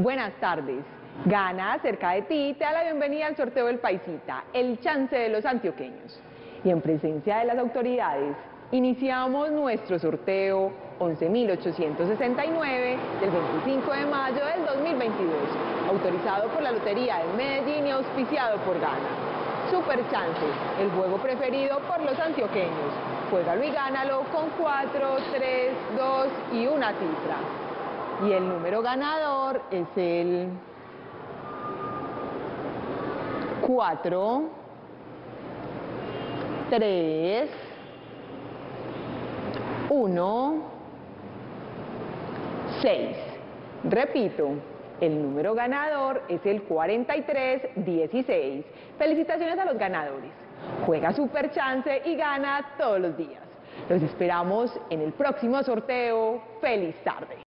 Buenas tardes. Gana cerca de ti te da la bienvenida al sorteo del Paisita, el chance de los antioqueños. Y en presencia de las autoridades, iniciamos nuestro sorteo 11.869 del 25 de mayo del 2022, autorizado por la Lotería de Medellín y auspiciado por Gana. Super Chance, el juego preferido por los antioqueños. Juégalo y gánalo con 4, 3, 2 y una cifra. Y el número ganador es el 4, 3, 1, 6. Repito, el número ganador es el 4316. Felicitaciones a los ganadores. Juega Super Chance y gana todos los días. Los esperamos en el próximo sorteo. ¡Feliz tarde!